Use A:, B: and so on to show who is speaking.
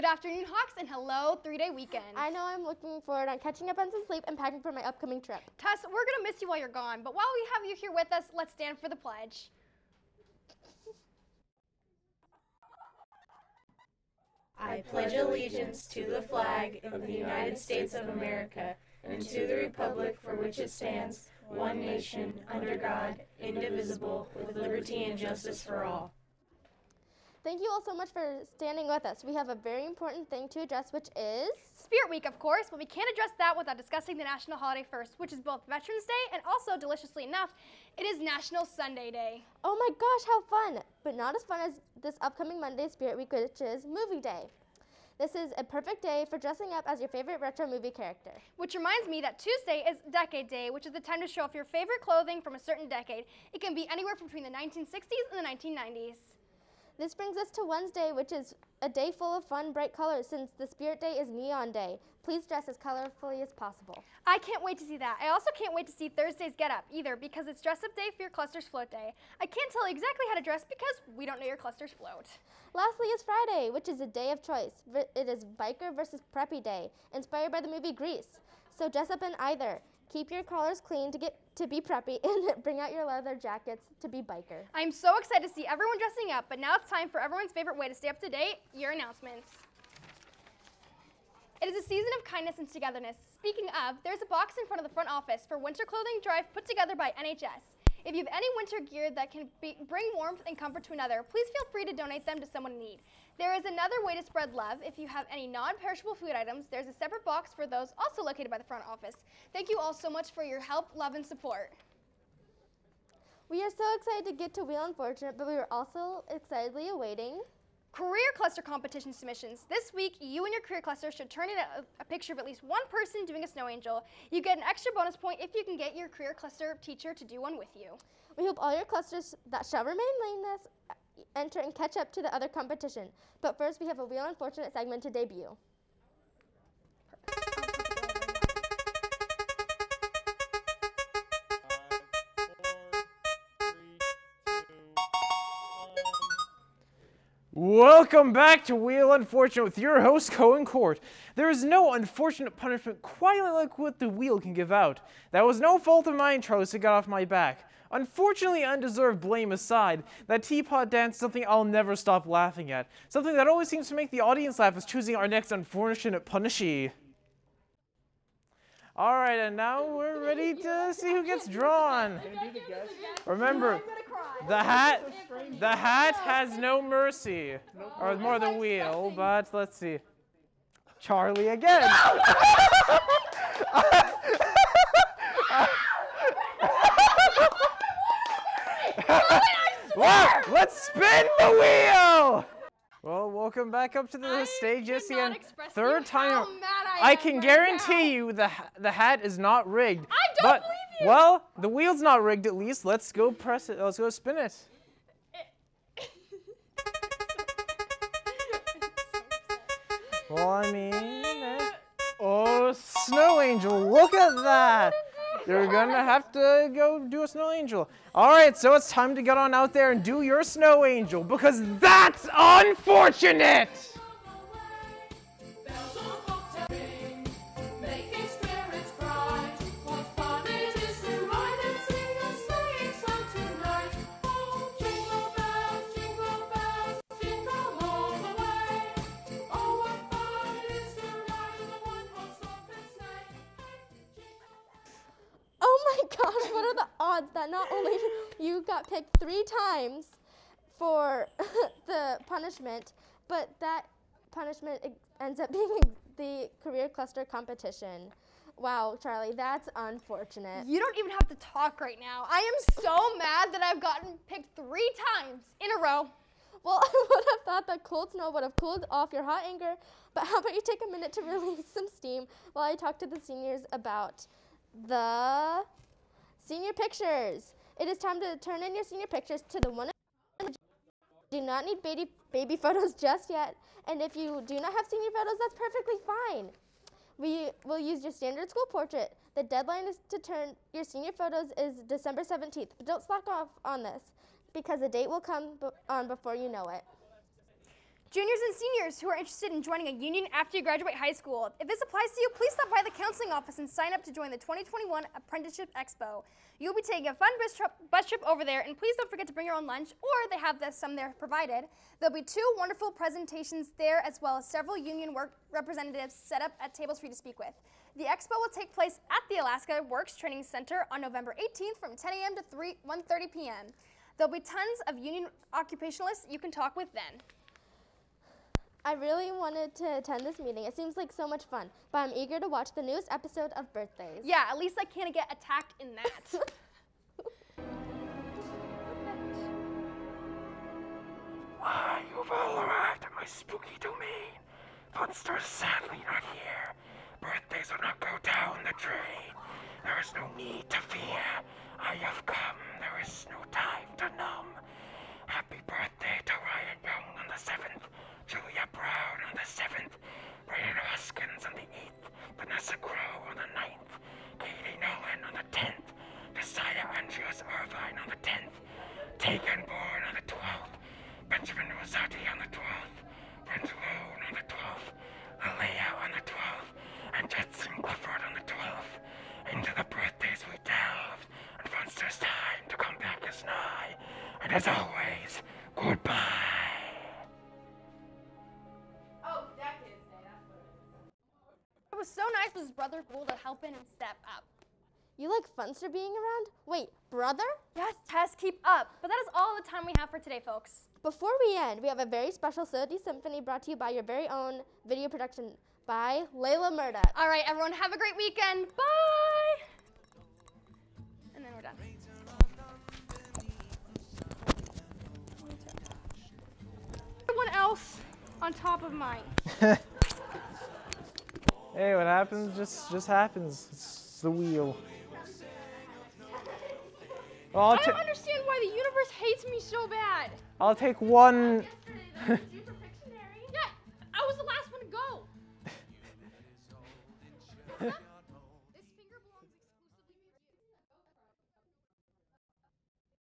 A: Good afternoon, Hawks, and hello, three-day weekend.
B: I know I'm looking forward on catching up on some sleep and packing for my upcoming trip.
A: Tess, we're gonna miss you while you're gone, but while we have you here with us, let's stand for the pledge.
C: I pledge allegiance to the flag of the United States of America and to the republic for which it stands, one nation, under God, indivisible, with liberty and justice for all.
B: Thank you all so much for standing with us. We have a very important thing to address, which is
A: Spirit Week, of course, but we can't address that without discussing the national holiday first, which is both Veterans Day and also, deliciously enough, it is National Sundae Day.
B: oh my gosh, how fun! But not as fun as this upcoming Monday, Spirit Week, which is Movie Day. This is a perfect day for dressing up as your favorite retro movie character.
A: Which reminds me that Tuesday is Decade Day, which is the time to show off your favorite clothing from a certain decade. It can be anywhere from between the 1960s and the 1990s.
B: This brings us to Wednesday, which is a day full of fun, bright colors since the Spirit Day is Neon Day. Please dress as colorfully as possible.
A: I can't wait to see that. I also can't wait to see Thursday's Get Up either because it's dress up day for your clusters float day. I can't tell you exactly how to dress because we don't know your clusters float.
B: Lastly is Friday, which is a day of choice. It is Biker versus Preppy Day, inspired by the movie Grease. So dress up in either. Keep your collars clean to get to be preppy, and bring out your leather jackets to be biker.
A: I'm so excited to see everyone dressing up, but now it's time for everyone's favorite way to stay up to date your announcements. It is a season of kindness and togetherness. Speaking of, there's a box in front of the front office for winter clothing drive put together by NHS. If you have any winter gear that can be, bring warmth and comfort to another, please feel free to donate them to someone in need. There is another way to spread love. If you have any non-perishable food items, there's a separate box for those also located by the front office. Thank you all so much for your help, love, and support.
B: We are so excited to get to Wheel Unfortunate, but we are also excitedly awaiting.
A: Career cluster competition submissions. This week, you and your career cluster should turn in a, a picture of at least one person doing a snow angel. You get an extra bonus point if you can get your career cluster teacher to do one with you.
B: We hope all your clusters that shall remain nameless uh, enter and catch up to the other competition. But first, we have a Wheel Unfortunate segment to debut.
D: Welcome back to Wheel Unfortunate with your host, Cohen Court. There is no unfortunate punishment quite like what the wheel can give out. That was no fault of mine, Charles, to get off my back. Unfortunately, undeserved blame aside, that teapot dance is something I'll never stop laughing at. Something that always seems to make the audience laugh is choosing our next unfortunate punishee. All right, and now we're ready to see who gets drawn. Remember, the hat, the hat has no mercy, or more the wheel. But let's see, Charlie again. Well, let's spin the wheel. Well, welcome back up to the stage, Jesse, and third time. I can guarantee you the the hat is not rigged.
A: I don't
D: but,
A: believe you.
D: Well, the wheel's not rigged at least. Let's go press it. Let's go spin it. Well, I mean, oh, snow angel! Look at that. You're gonna have to go do a snow angel. All right, so it's time to get on out there and do your snow angel because that's unfortunate.
B: Odds that not only you got picked three times for the punishment, but that punishment ends up being the career cluster competition? Wow, Charlie, that's unfortunate.
A: You don't even have to talk right now. I am so mad that I've gotten picked three times in a row.
B: Well, I would have thought that cold snow would have cooled off your hot anger, but how about you take a minute to release some steam while I talk to the seniors about the senior pictures. It is time to turn in your senior pictures to the one. Do not need baby baby photos just yet, and if you do not have senior photos, that's perfectly fine. We will use your standard school portrait. The deadline is to turn your senior photos is December 17th, but don't slack off on this because the date will come on before you know it.
A: Juniors and seniors who are interested in joining a union after you graduate high school, if this applies to you, please stop by the counseling office and sign up to join the 2021 Apprenticeship Expo. You'll be taking a fun bus trip, bus trip over there, and please don't forget to bring your own lunch, or they have this, some there provided. There'll be two wonderful presentations there, as well as several union work representatives set up at tables for you to speak with. The expo will take place at the Alaska Works Training Center on November 18th from 10 a.m. to 3 1:30 p.m. There'll be tons of union occupationalists you can talk with then.
B: I really wanted to attend this meeting. It seems like so much fun, but I'm eager to watch the newest episode of Birthdays.
A: Yeah, at least I can't get attacked in that.
E: Why, ah, you've all arrived at my spooky domain. Funster's sadly not here. Birthdays will not go down the drain. There is no need to fear. I have come. There is no time to numb. Happy birthday to Ryan Young on the 7th, Julia Brown on the 7th, Brian Hoskins on the 8th, Vanessa Crow on the 9th, Katie Nolan on the 10th, Josiah Andrews Irvine on the 10th, Tegan Bourne on the 12th, Benjamin Rosati on the 12th, Brent Lone on the 12th, Alea on the 12th, and Jetson Clifford on the 12th. Into the birthdays we delved, and Funster's time to come back is nigh. And as always, goodbye.
A: His brother Cool to help in and step up.
B: You like Funster being around? Wait, brother?
A: Yes, Tess, keep up. But that is all the time we have for today, folks.
B: Before we end, we have a very special Sodi Symphony brought to you by your very own video production by Layla Murdoch.
A: All right, everyone, have a great weekend. Bye. And then we're done. Everyone else on top of mine.
D: Hey, what happens just just happens. It's the wheel. Well,
A: I don't understand why the universe hates me so bad.
D: I'll take one.
A: yeah, I was the last one to go.